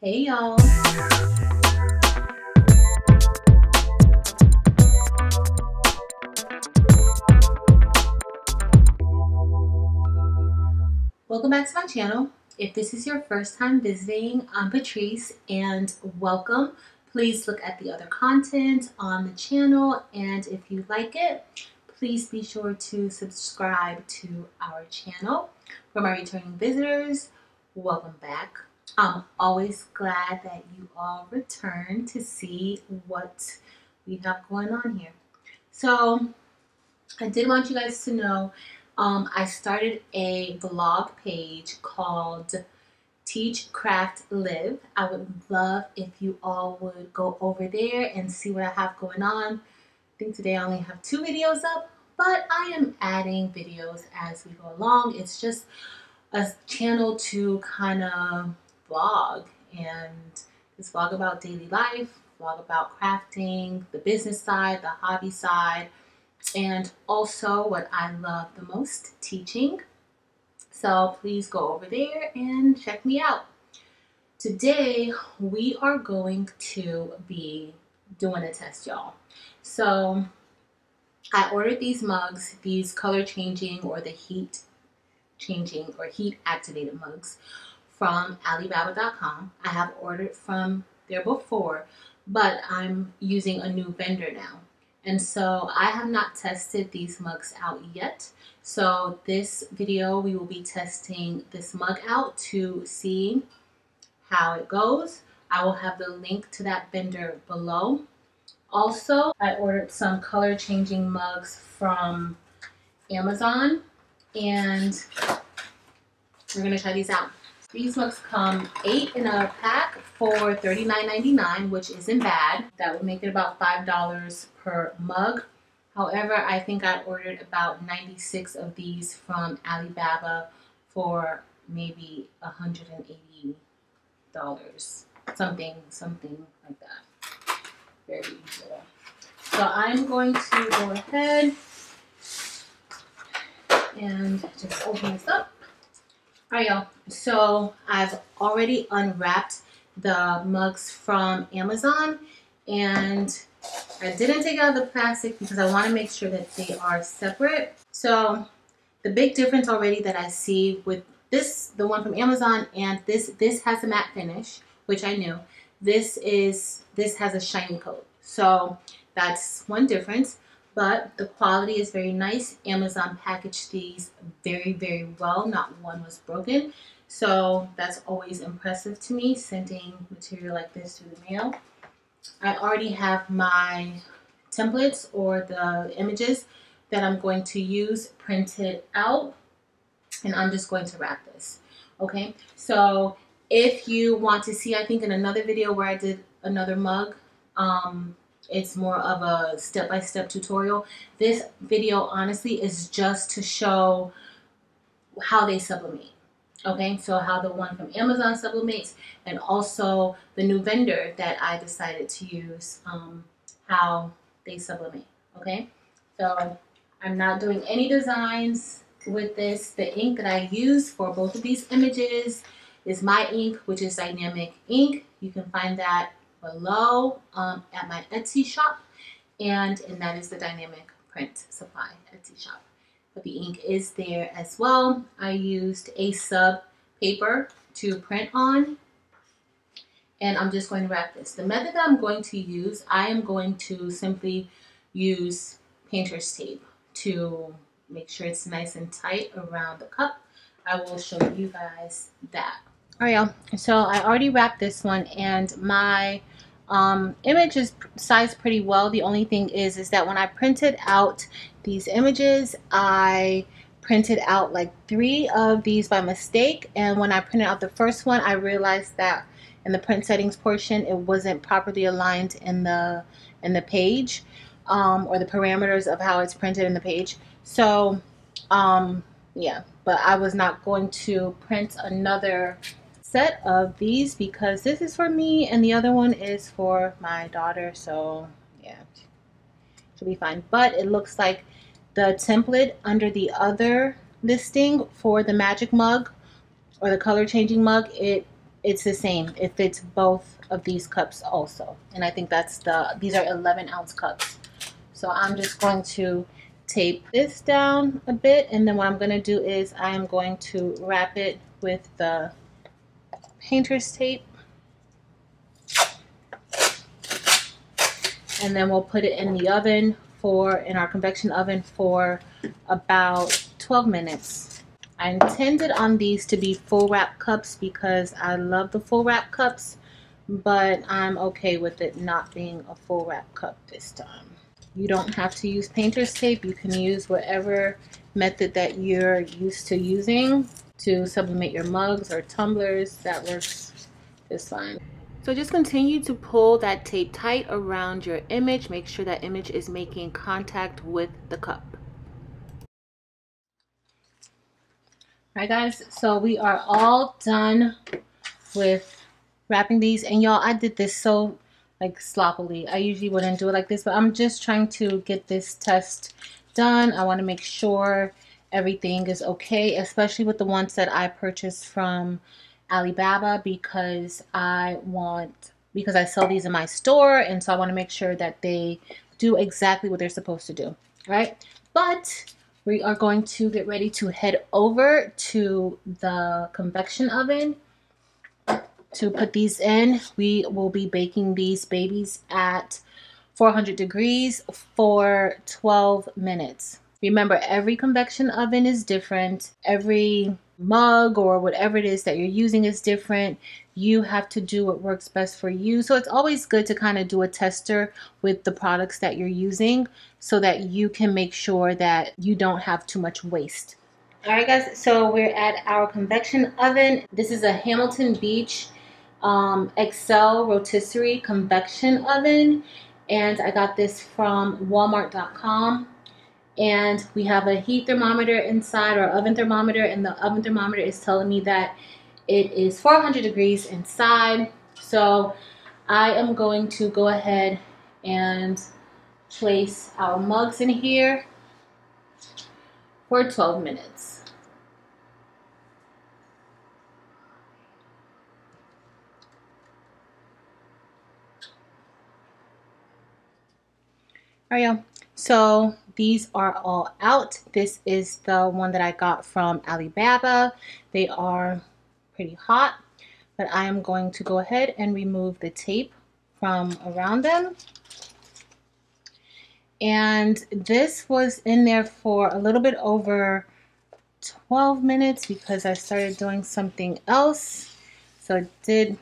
Hey y'all. Welcome back to my channel. If this is your first time visiting, I'm Patrice and welcome. Please look at the other content on the channel and if you like it, please be sure to subscribe to our channel. For my returning visitors, welcome back. I'm always glad that you all return to see what we have going on here. So I did want you guys to know um, I started a vlog page called Teach Craft Live. I would love if you all would go over there and see what I have going on. I think today I only have two videos up, but I am adding videos as we go along. It's just a channel to kind of vlog and just vlog about daily life, vlog about crafting, the business side, the hobby side, and also what I love the most, teaching. So please go over there and check me out. Today we are going to be doing a test, y'all. So I ordered these mugs, these color changing or the heat changing or heat activated mugs from Alibaba.com. I have ordered from there before, but I'm using a new vendor now. And so I have not tested these mugs out yet. So this video, we will be testing this mug out to see how it goes. I will have the link to that vendor below. Also, I ordered some color changing mugs from Amazon and we're gonna try these out. These mugs come eight in a pack for $39.99, which isn't bad. That would make it about $5 per mug. However, I think I ordered about 96 of these from Alibaba for maybe $180. Something, something like that. Very reasonable. So I'm going to go ahead and just open this up. All right, y'all. So I've already unwrapped the mugs from Amazon and I didn't take out the plastic because I want to make sure that they are separate. So the big difference already that I see with this, the one from Amazon and this, this has a matte finish, which I knew. This is, this has a shiny coat. So that's one difference but the quality is very nice. Amazon packaged these very, very well. Not one was broken. So that's always impressive to me, sending material like this through the mail. I already have my templates or the images that I'm going to use printed out and I'm just going to wrap this. Okay, so if you want to see, I think in another video where I did another mug, um, it's more of a step-by-step -step tutorial. This video honestly is just to show how they sublimate. Okay, so how the one from Amazon sublimates and also the new vendor that I decided to use, um, how they sublimate. Okay, so I'm not doing any designs with this. The ink that I use for both of these images is my ink, which is Dyenamic Ink. You can find that below um, at my Etsy shop and, and that is the Dyenamic Print Supply Etsy shop. But the ink is there as well. I used a sub paper to print on and I'm just going to wrap this. The method that I'm going to use, I am going to simply use painter's tape to make sure it's nice and tight around the cup. I will show you guys that. All right, y'all. So I already wrapped this one, and my um, image is sized pretty well. The only thing is, is that when I printed out these images, I printed out like three of these by mistake. And when I printed out the first one, I realized that in the print settings portion, it wasn't properly aligned in the in the page um, or the parameters of how it's printed in the page. So, um, yeah, but I was not going to print another set of these because this is for me and the other one is for my daughter so yeah should be fine but it looks like the template under the other listing for the magic mug or the color changing mug it it's the same. It fits both of these cups also. And I think that's the, these are 11 ounce cups. So I'm just going to tape this down a bit. And then what I'm going to do is I'm going to wrap it with the painter's tape. And then we'll put it in the oven for, in our convection oven for about 12 minutes. I intended on these to be full wrap cups because I love the full wrap cups, but I'm okay with it not being a full wrap cup this time. You don't have to use painter's tape. You can use whatever method that you're used to using to sublimate your mugs or tumblers. That works just fine. So just continue to pull that tape tight around your image. Make sure that image is making contact with the cup. Alright guys, so we are all done with wrapping these. And y'all, I did this so like sloppily. I usually wouldn't do it like this, but I'm just trying to get this test done. I want to make sure everything is okay, especially with the ones that I purchased from Alibaba because I want, because I sell these in my store. And so I want to make sure that they do exactly what they're supposed to do, right? But we are going to get ready to head over to the convection oven to put these in. We will be baking these babies at 400 degrees for 12 minutes. Remember, every convection oven is different. Every mug or whatever it is that you're using is different. You have to do what works best for you. So it's always good to kind of do a tester with the products that you're using so that you can make sure that you don't have too much waste. All right, guys, so we're at our convection oven. This is a Hamilton Beach um, Excel rotisserie convection oven. And I got this from walmart.com and we have a heat thermometer inside or oven thermometer and the oven thermometer is telling me that it is 400 degrees inside so I am going to go ahead and place our mugs in here for 12 minutes. All right, y'all. So these are all out. This is the one that I got from Alibaba. They are pretty hot, but I am going to go ahead and remove the tape from around them. And this was in there for a little bit over 12 minutes because I started doing something else. So it did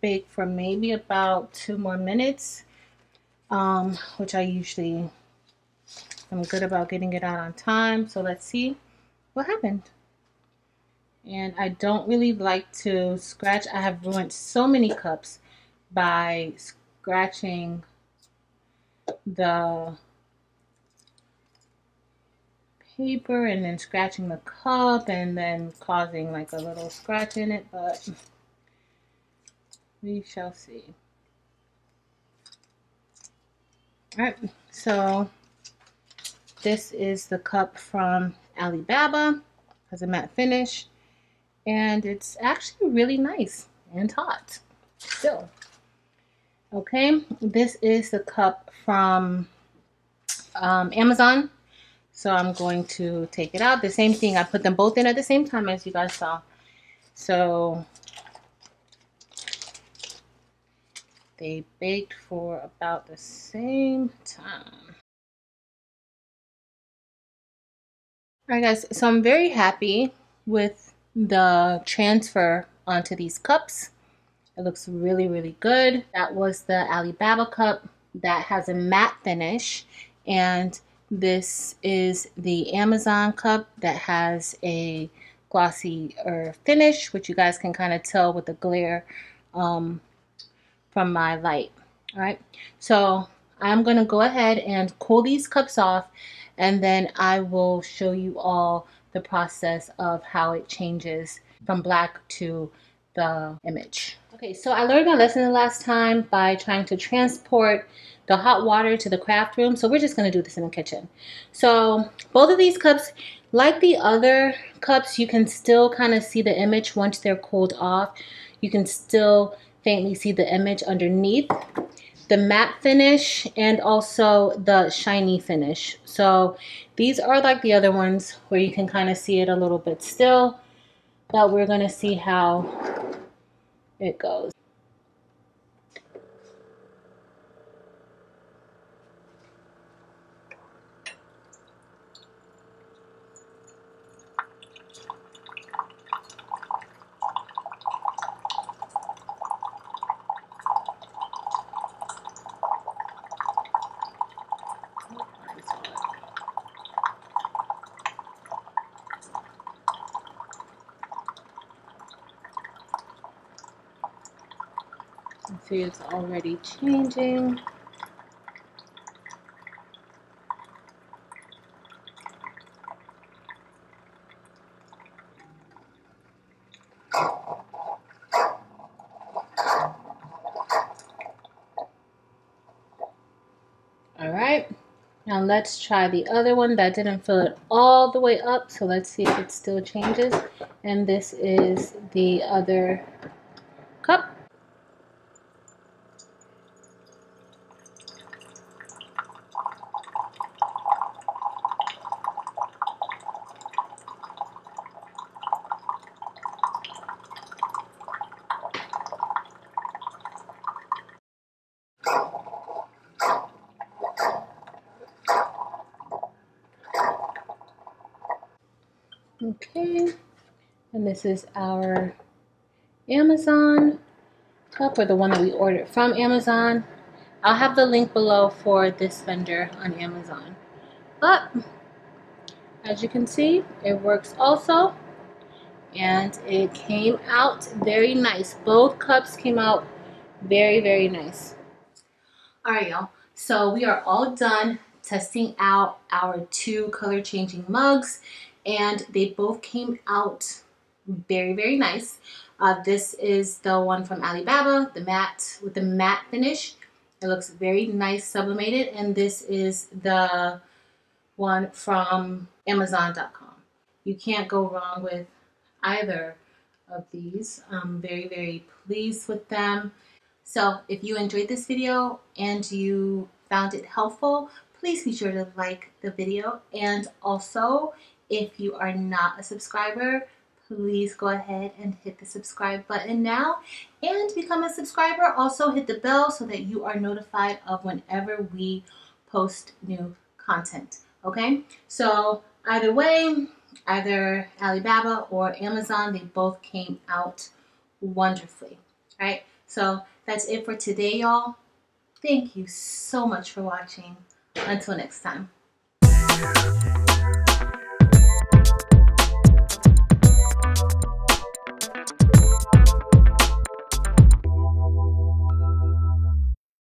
bake for maybe about two more minutes, um, which I usually I'm good about getting it out on time. So let's see what happened. And I don't really like to scratch. I have ruined so many cups by scratching the paper and then scratching the cup and then causing like a little scratch in it, but we shall see. All right, so this is the cup from Alibaba. Has a matte finish. And it's actually really nice and hot still. Okay, this is the cup from um, Amazon. So I'm going to take it out. The same thing, I put them both in at the same time as you guys saw. So they baked for about the same time. Alright guys, so I'm very happy with the transfer onto these cups. It looks really, really good. That was the Alibaba cup that has a matte finish. And this is the Amazon cup that has a glossy finish, which you guys can kind of tell with the glare um, from my light. All right, so I'm going to go ahead and cool these cups off and then I will show you all the process of how it changes from black to the image. Okay, so I learned my lesson the last time by trying to transport the hot water to the craft room. So we're just gonna do this in the kitchen. So both of these cups like the other cups, you can still kind of see the image once they're cooled off. You can still faintly see the image underneath the matte finish and also the shiny finish. So these are like the other ones where you can kind of see it a little bit still, but we're going to see how it goes. See it's already changing. All right, now let's try the other one that didn't fill it all the way up. So let's see if it still changes. And this is the other cup. Okay, and this is our Amazon cup or the one that we ordered from Amazon. I'll have the link below for this vendor on Amazon. But as you can see, it works also. And it came out very nice. Both cups came out very, very nice. All right, y'all. So we are all done testing out our two color changing mugs and they both came out very, very nice. Uh, this is the one from Alibaba, the matte with the matte finish. It looks very nice sublimated. And this is the one from Amazon.com. You can't go wrong with either of these. I'm very, very pleased with them. So if you enjoyed this video and you found it helpful, please be sure to like the video. And also, if you are not a subscriber, please go ahead and hit the subscribe button now and become a subscriber. Also hit the bell so that you are notified of whenever we post new content. Okay, so either way, either Alibaba or Amazon, they both came out wonderfully. Right, so that's it for today, y'all. Thank you so much for watching. Until next time.